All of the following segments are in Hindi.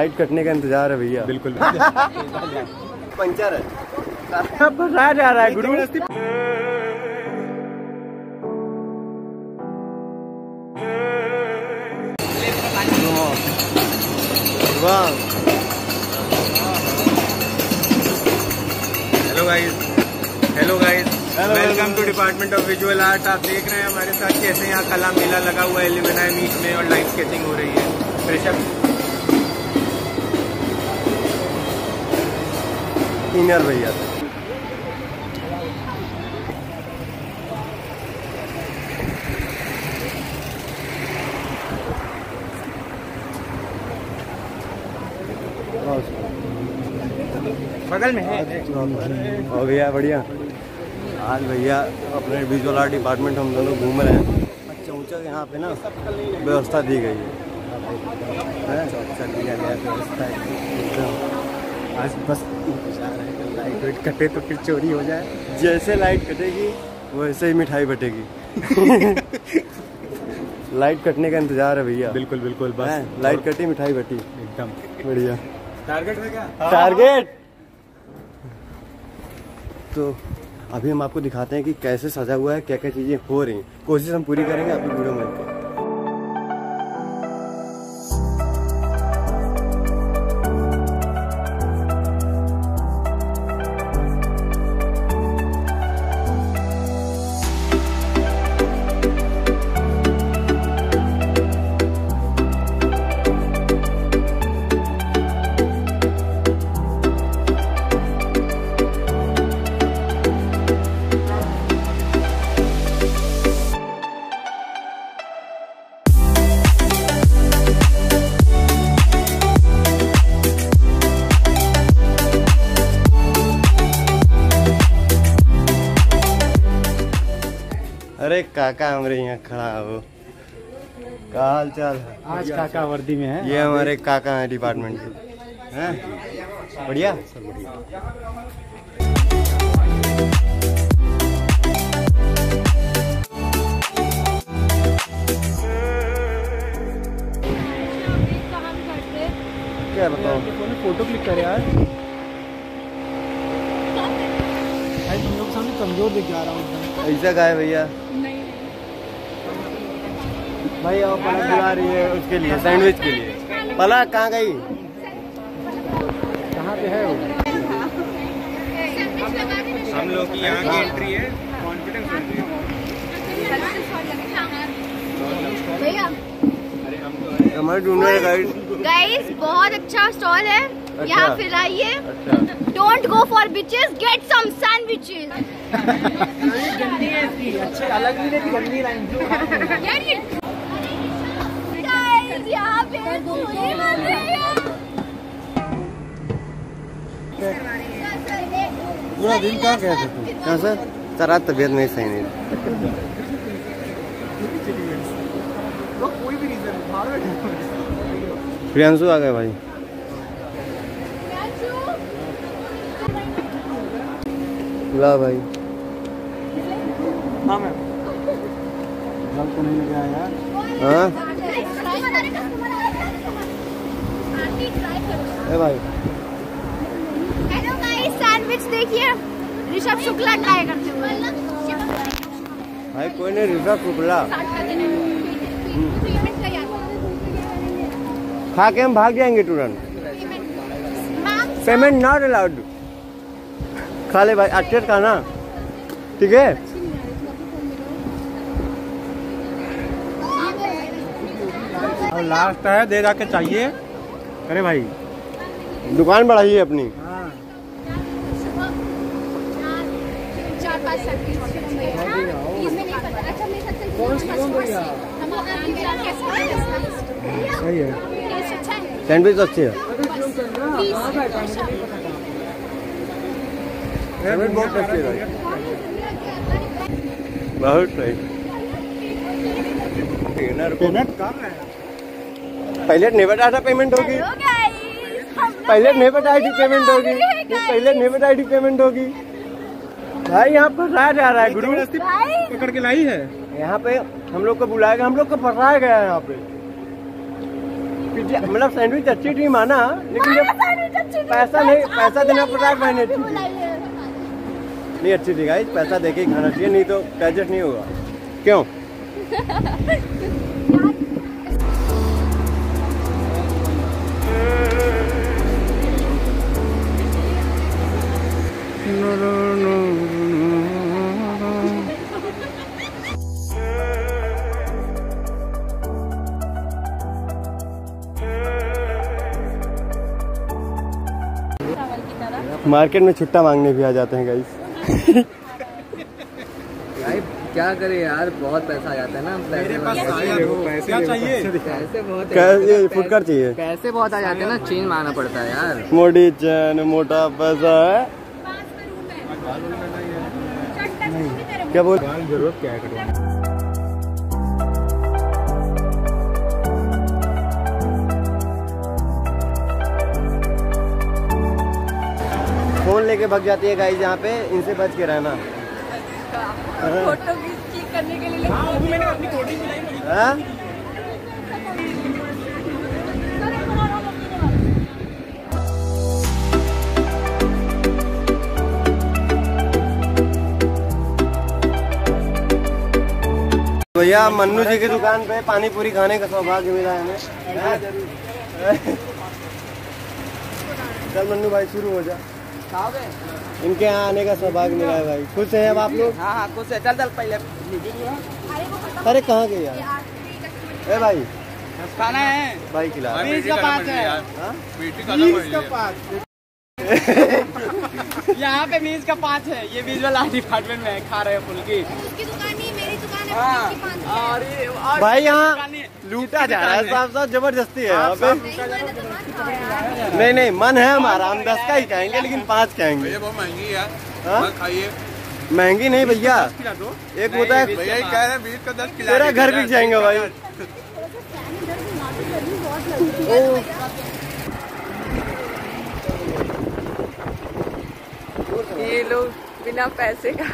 लाइट कटने का इंतज़ार है भैया बिल्कुल पंचर है जा रहा है गुरु hello guys hello guys welcome to department of visual art आप देख रहे हैं हमारे साथ कैसे यहाँ कला मेला लगा हुआ है एलिमिनाई मीट में और लाइव स्केचिंग हो रही है। ऋषभ इनर भैया थे बगल में है। और भैया बढ़िया। आज भैया अपने विजुअल आर्ट डिपार्टमेंट हम दोनों घूम रहे हैं। अच्छा ऊँचा यहाँ पे ना व्यवस्था दी गई है। हैं? आज बस लाइट वेट कटे तो फिर चोरी हो जाए। जैसे लाइट कटेगी वैसे ही मिठाई बटेगी। लाइट कटने का इंतज़ार है भैया। बिल्कुल बिल्कुल बस। लाइट कटी मिठाई बटी। एकदम। बढ़िया। टारगेट है क्या? टारगेट तो अभी हम आपको दिखाते हैं कि कैसे सजा हुआ है क्या क्या चीज़ें हो रही हैं। कोशिश हम पूरी करेंगे आपकी वीडियो में। अरे काका हमारे यहाँ खड़ा हो का हाल चाल है? आज काका वर्दी में है। ये हमारे काका हैं डिपार्टमेंट के। हैं? बढ़िया? क्या बताऊँ फ़ोटो क्लिक करे यार। भाई तुम लोग सामने कमज़ोर दिख जा रहा हूँ। ऐसा का है भैया? भाई और पलक बुला रही है उसके लिए सैंडविच के लिए। पलक कहाँ गई? कहाँ पे है वो? हम लोग की यहाँ की एंट्री है कॉन्फिडेंस भैया। हमारे जूनियर गाइड गाइस बहुत अच्छा स्टॉल है। यहाँ फिर आइए। अच्छा। Don't go for beaches get some sandwiches अच्छे अलग भी नहीं गंदी लाइन गाइस यहाँ पे पूरी है। दिन कहाँ गए थे तुम कहाँ सर तबीयत मेरी सही नहीं कोई प्रियांशु आ गए भाई। ला भाई। हाँ मैम। तो नहीं लगा यार। हाँ? भाई। हेलो गाइस सैंडविच देखिए। ऋषभ शुक्ला ट्राई करते हुए। भाई कोई नहीं रिजा शुक्ला। खा के हम भाग जाएँगे तुरंत पेमेंट नॉट अलाउड खा ले भाई अच्छे का ना ठीक है? और लास्ट है दे जाके चाहिए। अरे भाई। दुकान बढ़ाइए अपनी। कौन कौन भैया हम सही है। है सैंडविच अच्छी है। सैंडविच बहुत टेस्टी है बहुत सही। पेमेंट कर रहे हैं। पहले नहीं बताया पेमेंट होगी। पहले नहीं बताई थी पेमेंट होगी। पहले नहीं बताई थी पेमेंट होगी। भाई यहाँ फंसाया जा रहा है गुरु। पकड़ के लाई है। यहाँ पे हम लोग को बुलाया गया हम लोग को फंसाया गया है यहाँ पे। मतलब सैंडविच अच्छी थी माना लेकिन जब पैसा नहीं पैसा देना पड़ रहा है। मैंने नहीं अच्छी थी गाइस पैसा देके ही खाना चाहिए नहीं तो एडजस्ट नहीं होगा। क्यों? मार्केट में छुट्टा मांगने भी आ जाते हैं गाइस भाई क्या करे यार बहुत पैसा आ जाता है ना मेरे पास पैसे चाहिए? पैसे बहुत ये फुट कर चाहिए। पैसे बहुत आ जाते हैं ना चेंज मारना पड़ता है यार। मोटी चैन मोटा पैसा है। क्या बोल ज़रूरत क्या है लेके भग जाती है गाइस यहाँ पे, इनसे बच के रहना हाँ? भैया, मन्नू जी की दुकान पे पानी पूरी खाने का सौभाग्य मिला है हमें हैं? चल मन्नू भाई, शुरू हो जा खाओगे इनके यहाँ आने का सौभाग्य मिला है भाई। खुश हैं अब आप लोग? हाँ हाँ कुछ है। चल चल पहले अरे कहाँ गए यार? ए भाई। खाना है? भाई खिला। बीस का पाँच है? बीस का पाँच। यहाँ पे मीज का पाँच है। ये बीस वाला डिपार्टमेंट में खा रहे हैं फुल्की। दुकान नहीं मेरी दुकान है। और भाई यहाँ। लूटा जा रहा है। साहब साहब ज़बरदस्ती है यहाँ पे। नहीं मैंने तो नहीं नहीं मन है हमारा हम दस का ही कहेंगे लेकिन पाँच कहेंगे बहुत महँगी है हाँ? खाइए। महँगी नहीं भैया। एक होता है भैया ये कह रहे हैं बीस का दस खिला तेरा घर बिक जाएँगे भाई। ये लोग बिना पैसे का।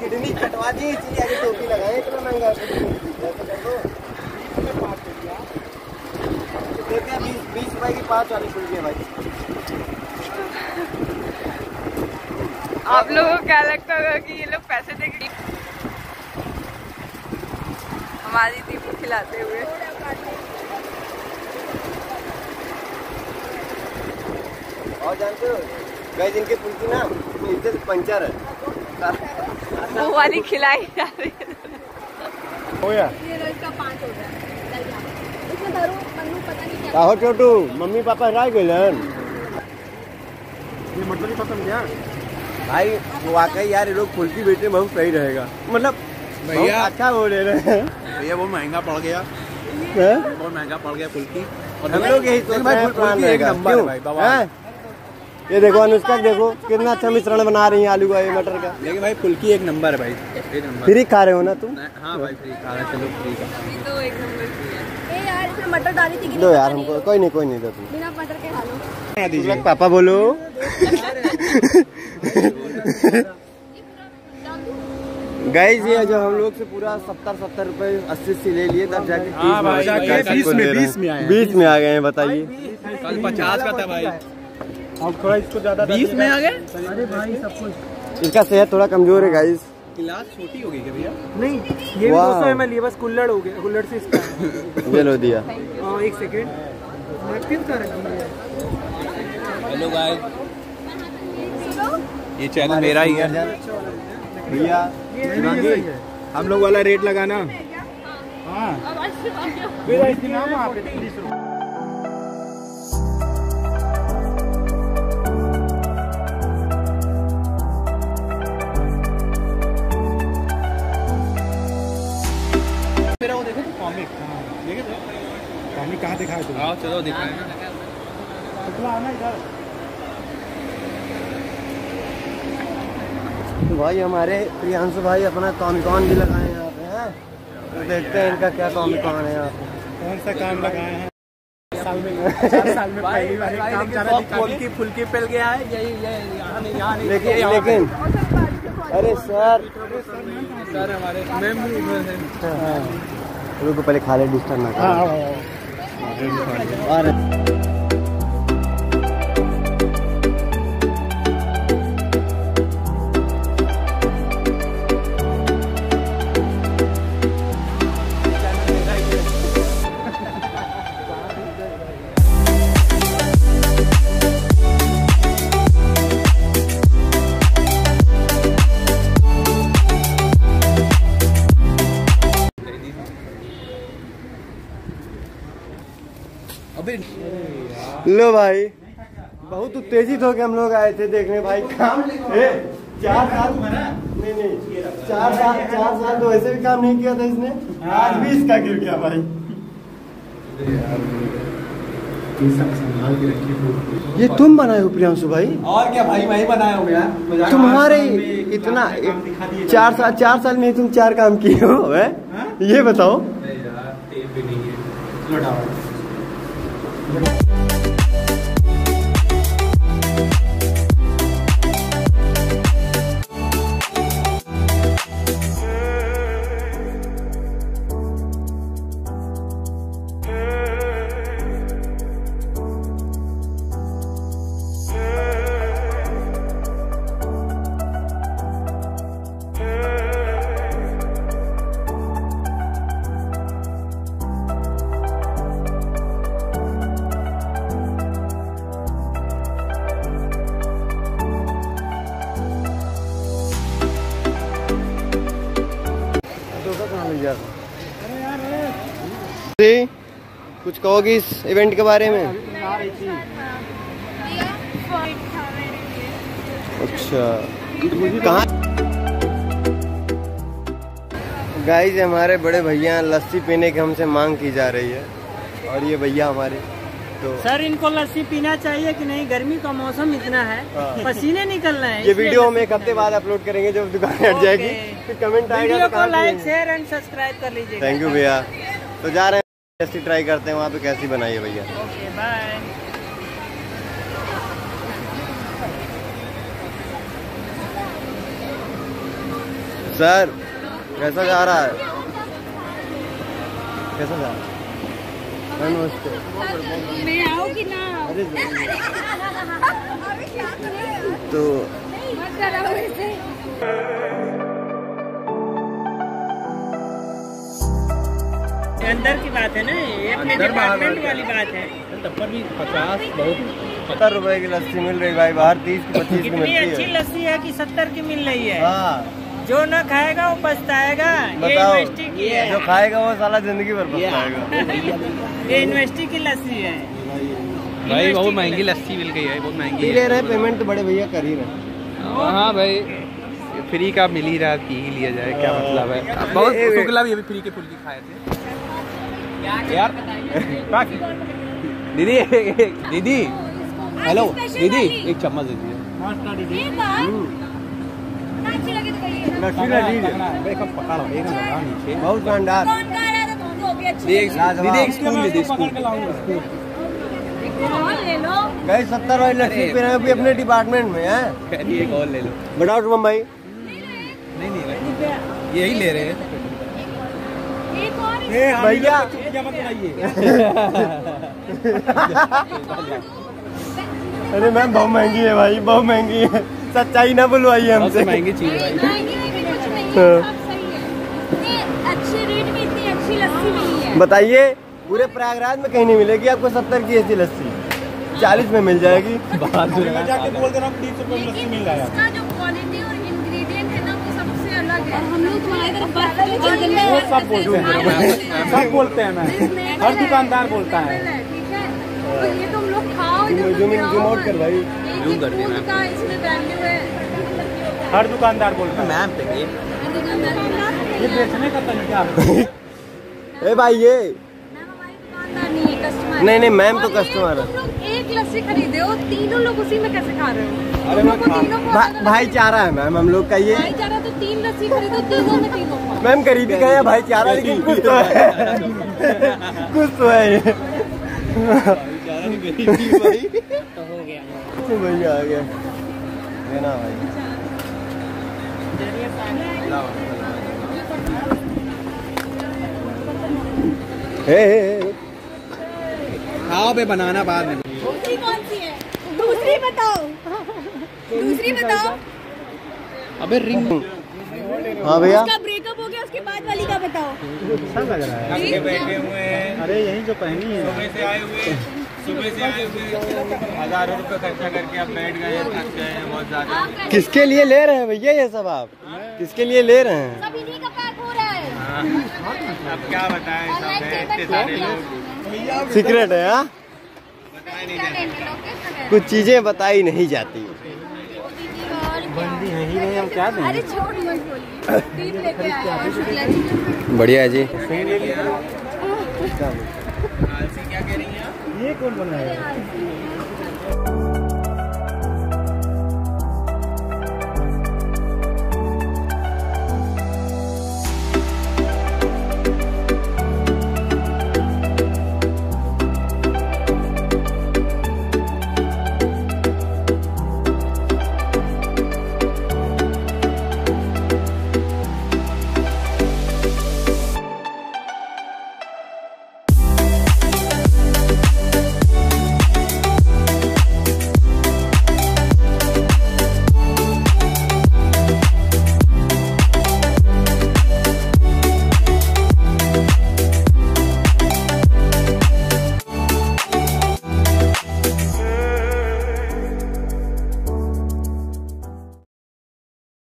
किडनी कटवा दी टोपी लगाए इतना महँगा दो देते हैं बीस बीस रुपए की पाँच वाली है भाई आप लोगों को क्या लगता होगा कि ये लोग पैसे देंगे हमारी दीपू खिलाते हुए? और जानते हो? गैस इनके फुल्की ना नीचे से पंचर है। वो वाली खिलाई जा रही है। हो गया? ये लो इसका पाँच हो गया। चल जा। इसमें भरो मन्नू पता नहीं क्या आहो छोटू मम्मी पापा राय गए ये नहीं पसंद क्या? भाई वाकई यार ये लोग फुल्की बेचने में बहुत सही रहेगा। मतलब भैया। अच्छा वो ले रहे हैं। भैया वो महँगा पड़ गया। हैं? बहुत महँगा पड़ गया फुल्की हम लोग यही सोच रहे हैं एक नंबर है भाई, बवाल। ये देखो अनुष्का देखो कितना अच्छा मिश्रण बना रही है आलू का ये मटर का। लेकिन भाई फुल्की एक नंबर है भाई। एक नंबर। फ्री खा रहे हो ना तुम? हाँ भाई फ्री खा रहे चलो फ्री का अभी तो एक नंबर की ए यार इसमें मटर डाली थी दो यार हमको कोई नहीं कोई नहीं दो तुम। बिना मटर के खा लो। पापा बोलो। गाइस ये जो हम लोग से पूरा सत्तर सत्तर रुपए अस्सी अस्सी ले लिए तब जाके हाँ बीस में- बीस में आए। बीस में आ गए हैं बताइए। कल पचास का था भाई। अब थोड़ा इसको ज़्यादा बीस में आ गए? अरे भाई सब कुछ। इसका सेहत थोड़ा कमज़ोर है गाइस गिलास छोटी हो गई क्या भैया? नहीं ये भी बस कुल्लड़ हो गया कुल्लड़ से इसका। ये लो दिया। हाँ एक सेकेंड नैपकिन का रखी है हेलो गाइस ये चैनल मेरा ही है। भैया है हम लोग वाला रेट लगाना। हाँ। दिखाए तुम आओ चलो दिखाएँ। शुक्ला आना इधर। तो भाई हमारे प्रियांशु भाई अपना कॉमिकॉन भी लगाए हैं यहाँ पे हैं? तो देखते हैं इनका क्या कॉमिकॉन है यहाँ पे। कौन सा काम लगाए हैं? साल में साल में पहली बार काम करा फुल्की फुल्की पल गया है यही ये यहाँ नहीं यहाँ नहीं लेकिन लेकिन अरे सर। सर हमारे मैम है। रुको पहले खा ले डिस्टर्ब ना हाँ करो हाँ, हाँ। लो भाई। बहुत उत्तेजित होकर हम लोग आए थे देखने भाई। काम ए, चार साल नहीं नहीं चार साल चार साल तो ऐसे भी काम नहीं किया था इसने। आज भी इसका गिर गया भाई? ये तुम बनाए हो प्रियांशु भाई? और क्या भाई मैं ही बनाया हूँ यार। तुम्हारे इतना चार साल चार साल में तुम चार काम किए हो है? ये बताओ। जी, कुछ कहोगी इस इवेंट के बारे में? अच्छा। कहाँ? गाइस हमारे बड़े भैया लस्सी पीने की हमसे मांग की जा रही है और ये भैया हमारे तो सर इनको लस्सी पीना चाहिए कि नहीं? गर्मी का मौसम इतना है हाँ। पसीने निकल रहे हैं। ये वीडियो हम एक हफ़्ते बाद अपलोड करेंगे जब दुकान हट जाएगी। फिर कमेंट आएगा तो लाइक शेयर एंड सब्सक्राइब कर लीजिएगा। थैंक यू भैया। तो जा रहे हैं लस्सी ट्राई करते हैं वहाँ पे कैसी बनाई है भैया? ओके बाय सर कैसा जा रहा है? कैसा जा रहा है? नमस्ते। मैं आऊँगी ना। अरे अभी क्या करें? तो अंदर की बात है ना ये अपने डिपार्टमेंट वाली बात है। टप्पर भी पचास बहुत सत्तर रुपए की लस्सी मिल रही भाई बाहर तीस की पच्चीस की कितनी मिलती अच्छी लस्सी है कि सत्तर की मिल रही है। हाँ। जो न खाएगा वो पछताएगा। ये बताओ यूनिवर्सिटी की है। जो खाएगा वो साला ज़िंदगी भर पछताएगा। ये यूनिवर्सिटी की लस्सी है। भाई बहुत महँगी लस्सी। मिल गई है बहुत महँगी ले रहे पेमेंट तो बड़े भैया कर ही रहे हाँ। भाई फ्री का मिल ही रहा पी ही लिया जाए क्या मतलब है। बहुत शुक्ला भी अभी फ्री के फुल्की खाए थे। यार दीदी दीदी हेलो दीदी एक चम्मच दे दीजिए। ये बात? ना लगे तो कहिए। लस्सी ना लीजिए एक पकड़ लो एक लगा नीचे। बहुत शानदार। दीदी एक स्पून दे स्पून और ले लो? गए सत्तर वाली लस्सी पी रहे हैं अपने डिपार्टमेंट में है। एक और ले लो। बताओ शुभम भाई। नहीं नहीं यही ले रहे हैं। और भैया। अरे मैम बहुत महँगी है भाई बहुत महँगी है। सच्चाई ना बुलवाइए हमसे। महँगी चीज़ है भाई। नहीं हाँ। है। सब सही है। इतने अच्छे रेट में इतनी अच्छी लस्सी मिली है। बताइए पूरे प्रयागराज में कहीं नहीं मिलेगी आपको सत्तर की ऐसी लस्सी? चालीस में मिल जाएगी। लेकिन इसका जो क्वालिटी और इंग्रेडिएंट है ना वो सबसे हम लोग तुम्हारी तरफ़ वो सब बोलते हैं सब बोलते हैं मैं हर दुकानदार बोलता है है तो ये तुम लोग खाओ कर भाई। कर देना। है हर दुकानदार बोलता है मैम ये बेचने का तरीका ए भाई ये मैम हमारी दुकानदार नहीं नहीं, नहीं, मैम तो कस्टमर है। एक लस्सी खरीदे हो तीनों लोग उसी में कैसे खा रहे हो अरे तुम मैं लोग को खा- तीनों को भा, अलग-अलग भाईचारा है मैम हम लोग का ये तीन लस्सी खरीदो तीनों में तीनों मैम गरीब ही गया भाईचारा लेकिन कुछ तो है। कुछ तो है ये। भैया आ गया। लेना भाई। हे हे, हे। खाओ बे बनाना बाद में। दूसरी कौन सी है? दूसरी बताओ। दूसरी बताओ। अबे रिंग। हाँ भैया। उसका ब्रेकअप हो गया उसके बाद वाली का बताओ। थक के बैठे हुए हैं। अरे यही जो पहनी है। सुबह से आए हुए सुबह से आए हुए हज़ारों रुपए खर्चा करके अब बैठ गए थक गए हैं बहुत ज़्यादा। किसके लिए ले रहे हैं भैया ये सब आप? किसके लिए ले रहे हैं? सब इन्हीं का पैक हो रहा है। हाँ, अब क्या बताएँ सब है इतने सारे लोग। सीक्रेट है हाँ? लेंगे लोग? कुछ चीज़ें बताई नहीं जाती। क्या? है ही। क्या दें अरे छोड़ मत बोलिए। है। बढ़िया है जी। आलसी क्या कह रही हैं आप ये कौन बनाया